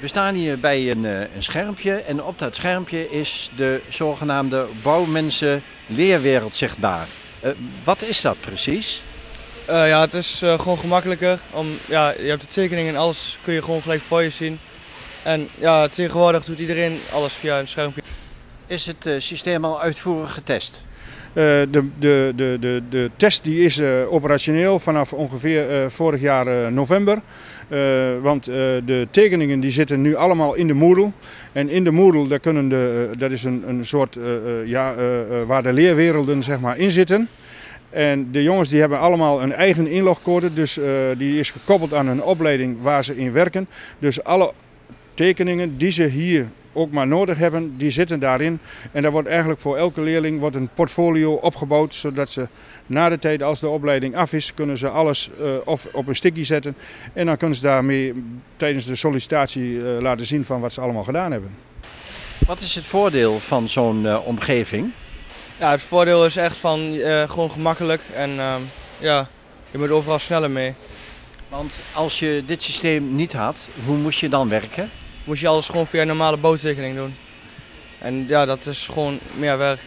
We staan hier bij een, eh, een schermpje en op dat schermpje is de zogenaamde bouwmensen leerwereld zichtbaar. Uh, wat is dat precies? Ja, het is gewoon gemakkelijker. Om, ja, je hebt de tekening en alles kun je gewoon gelijk voor je zien. En ja, tegenwoordig doet iedereen alles via een schermpje. Is het uh, systeem al uitvoerig getest? de, de, de, de, de test die is operationeel vanaf ongeveer vorig jaar november. want de tekeningen die zitten nu allemaal in de Moodle. En in de Moodle daar kunnen de, dat is een, een soort ja, waar de leerwerelden zeg maar, in zitten. En de jongens die hebben allemaal een eigen inlogcode, dus uh, die is gekoppeld aan een opleiding waar ze in werken. Dus alle tekeningen die ze hier ook maar nodig hebben, die zitten daarin. En daar wordt eigenlijk voor elke leerling wordt een portfolio opgebouwd, zodat ze na de tijd als de opleiding af is, kunnen ze alles uh, of op een sticky zetten. En dan kunnen ze daarmee tijdens de sollicitatie uh, laten zien van wat ze allemaal gedaan hebben. Wat is het voordeel van zo'n uh, omgeving? Ja, het voordeel is echt van uh, gewoon gemakkelijk en uh, ja, je moet overal sneller mee. Want als je dit systeem niet had, hoe moest je dan werken? Moest je alles gewoon via een normale bouwtekening doen. En ja, dat is gewoon meer werk.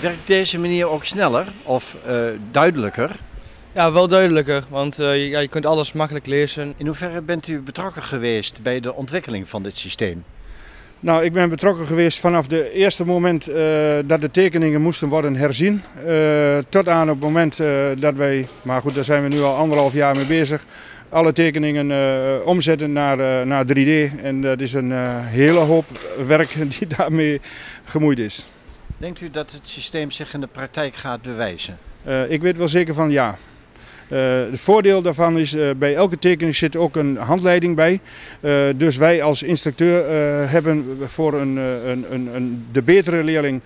Werkt deze manier ook sneller of uh, duidelijker? Ja, wel duidelijker, want je, ja, je kunt alles makkelijk lezen. In hoeverre bent u betrokken geweest bij de ontwikkeling van dit systeem? Nou, ik ben betrokken geweest vanaf het eerste moment uh, dat de tekeningen moesten worden herzien. Uh, tot aan het moment uh, dat wij, maar goed, daar zijn we nu al anderhalf jaar mee bezig, alle tekeningen omzetten naar, naar 3D. En dat is een hele hoop werk die daarmee gemoeid is. Denkt u dat het systeem zich in de praktijk gaat bewijzen? ik weet wel zeker van ja. Het voordeel daarvan is, bij elke tekening zit ook een handleiding bij. Dus wij als instructeur hebben voor een, een, een, een, de betere leerling,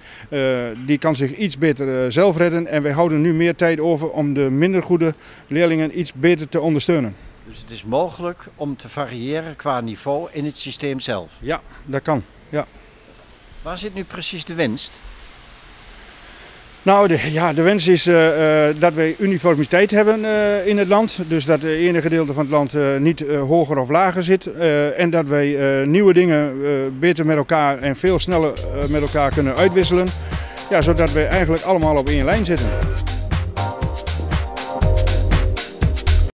die kan zich iets beter zelf redden. En wij houden nu meer tijd over om de minder goede leerlingen iets beter te ondersteunen. Dus het is mogelijk om te variëren qua niveau in het systeem zelf? Ja, dat kan. Ja. Waar zit nu precies de winst? Nou, de, ja, de wens is uh, uh, dat wij uniformiteit hebben uh, in het land. Dus dat het ene gedeelte van het land niet hoger of lager zit. en dat wij nieuwe dingen beter met elkaar en veel sneller met elkaar kunnen uitwisselen. Ja, zodat wij eigenlijk allemaal op één lijn zitten.